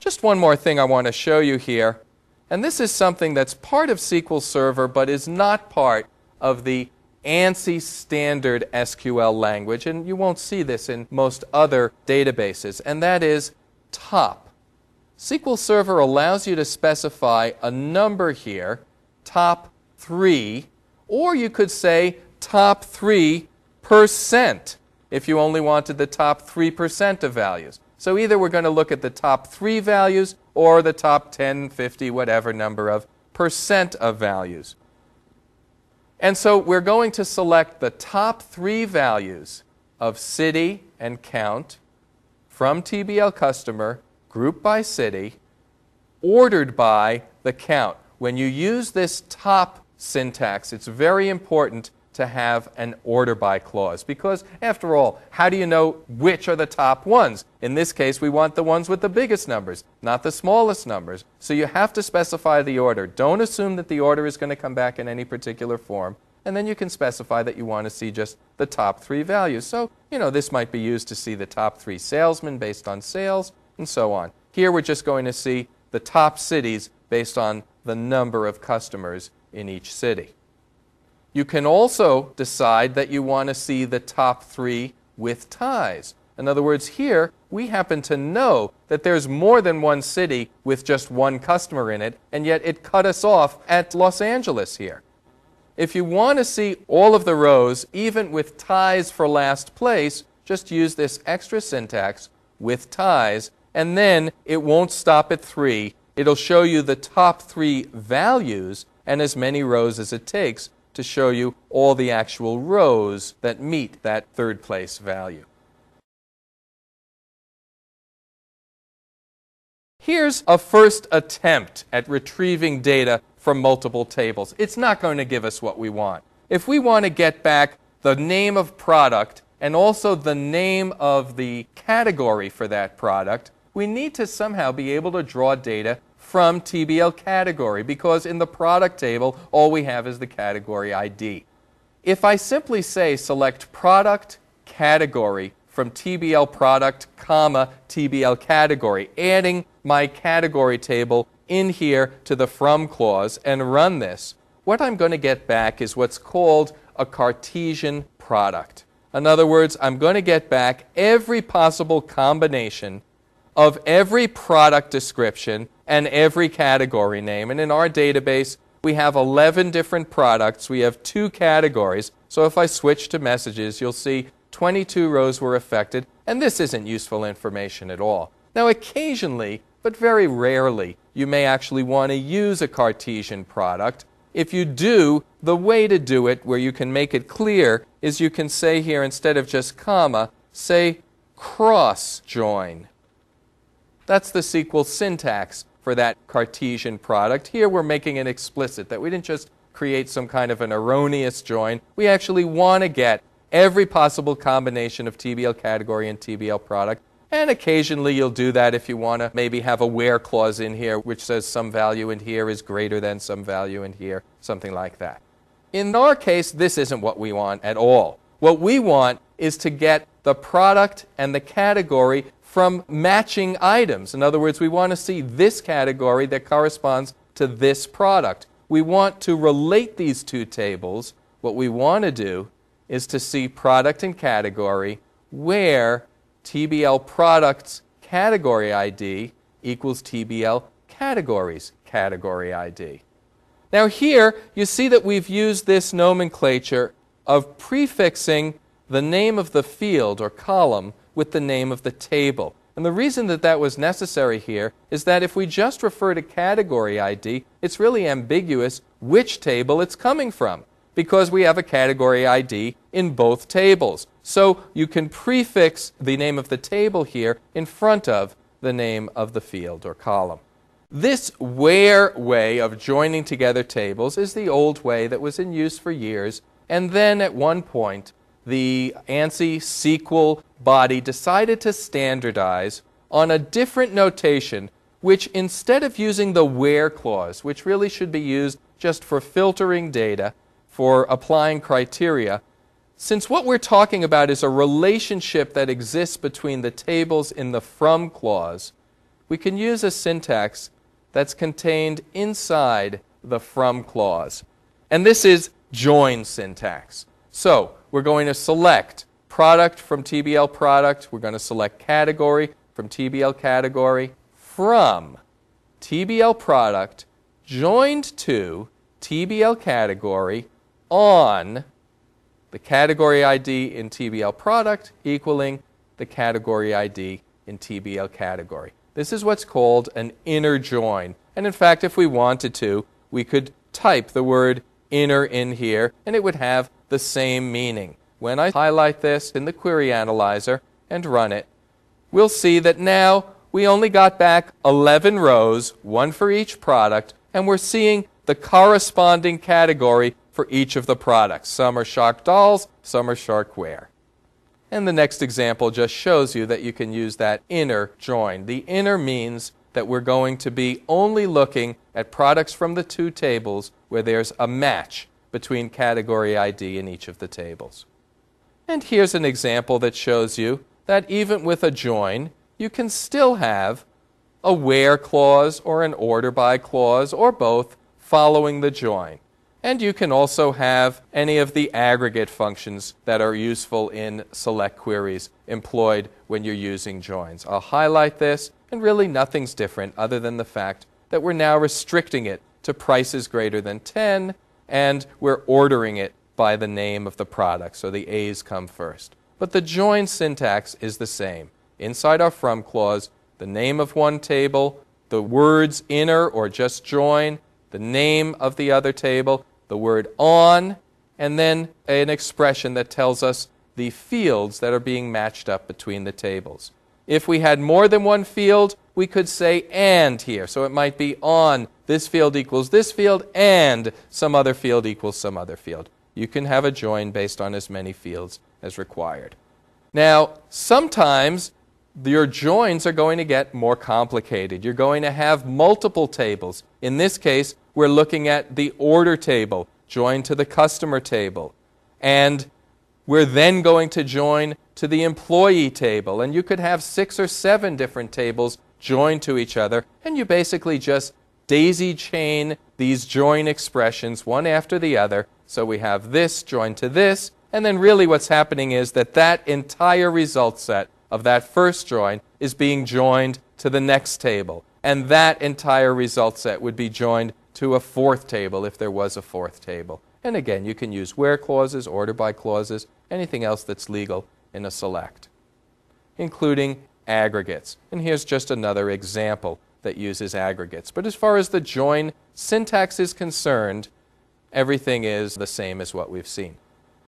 Just one more thing I want to show you here. And this is something that's part of SQL Server but is not part of the ANSI standard SQL language. And you won't see this in most other databases. And that is top. SQL Server allows you to specify a number here, top 3, or you could say top 3% if you only wanted the top 3% of values. So either we're going to look at the top 3 values or the top 10, 50, whatever number of percent of values. And so we're going to select the top 3 values of city and count from TBL customer group by city, ordered by the count. When you use this top syntax, it's very important to have an order by clause because, after all, how do you know which are the top ones? In this case, we want the ones with the biggest numbers, not the smallest numbers. So you have to specify the order. Don't assume that the order is going to come back in any particular form. And then you can specify that you want to see just the top three values. So, you know, this might be used to see the top three salesmen based on sales and so on. Here we're just going to see the top cities based on the number of customers in each city. You can also decide that you want to see the top three with ties. In other words, here we happen to know that there's more than one city with just one customer in it, and yet it cut us off at Los Angeles here. If you want to see all of the rows, even with ties for last place, just use this extra syntax with ties and then it won't stop at three. It'll show you the top three values and as many rows as it takes to show you all the actual rows that meet that third place value. Here's a first attempt at retrieving data from multiple tables. It's not going to give us what we want. If we want to get back the name of product and also the name of the category for that product, we need to somehow be able to draw data from TBL category because in the product table, all we have is the category ID. If I simply say select product category from TBL product, comma, TBL category, adding my category table in here to the from clause and run this, what I'm going to get back is what's called a Cartesian product. In other words, I'm going to get back every possible combination of every product description and every category name. And in our database, we have 11 different products. We have two categories. So if I switch to messages, you'll see 22 rows were affected. And this isn't useful information at all. Now, occasionally, but very rarely, you may actually want to use a Cartesian product. If you do, the way to do it, where you can make it clear, is you can say here, instead of just comma, say cross join. That's the SQL syntax for that Cartesian product. Here we're making it explicit that we didn't just create some kind of an erroneous join. We actually want to get every possible combination of TBL category and TBL product. And occasionally you'll do that if you want to maybe have a where clause in here which says some value in here is greater than some value in here, something like that. In our case, this isn't what we want at all. What we want is to get the product and the category from matching items. In other words, we want to see this category that corresponds to this product. We want to relate these two tables. What we want to do is to see product and category where TBL products category ID equals TBL categories category ID. Now here you see that we've used this nomenclature of prefixing the name of the field or column with the name of the table. And the reason that that was necessary here is that if we just refer to category ID, it's really ambiguous which table it's coming from because we have a category ID in both tables. So you can prefix the name of the table here in front of the name of the field or column. This where way of joining together tables is the old way that was in use for years, and then at one point the ANSI SQL body decided to standardize on a different notation, which instead of using the where clause, which really should be used just for filtering data, for applying criteria, since what we're talking about is a relationship that exists between the tables in the from clause, we can use a syntax that's contained inside the from clause. And this is join syntax. So we're going to select product from TBL product. We're going to select category from TBL category from TBL product joined to TBL category on the category ID in TBL product equaling the category ID in TBL category. This is what's called an inner join. And in fact, if we wanted to, we could type the word inner in here and it would have the same meaning. When I highlight this in the query analyzer and run it, we'll see that now we only got back 11 rows, one for each product, and we're seeing the corresponding category for each of the products. Some are shark dolls, some are sharkware. And the next example just shows you that you can use that inner join. The inner means that we're going to be only looking at products from the two tables where there's a match between category ID in each of the tables. And here's an example that shows you that even with a join, you can still have a where clause or an order by clause or both following the join. And you can also have any of the aggregate functions that are useful in select queries employed when you're using joins. I'll highlight this, and really nothing's different other than the fact that we're now restricting it to prices greater than 10, and we're ordering it by the name of the product, so the A's come first. But the join syntax is the same. Inside our from clause, the name of one table, the words inner or just join, the name of the other table, the word on, and then an expression that tells us the fields that are being matched up between the tables. If we had more than one field, we could say and here. So it might be on this field equals this field and some other field equals some other field. You can have a join based on as many fields as required. Now, sometimes your joins are going to get more complicated. You're going to have multiple tables. In this case, we're looking at the order table joined to the customer table. And we're then going to join to the employee table. And you could have six or seven different tables joined to each other. And you basically just daisy chain these join expressions one after the other. So we have this joined to this. And then really what's happening is that that entire result set of that first join is being joined to the next table. And that entire result set would be joined to a fourth table if there was a fourth table. And again, you can use where clauses, order by clauses, anything else that's legal in a select, including aggregates. And here's just another example that uses aggregates. But as far as the join syntax is concerned, everything is the same as what we've seen.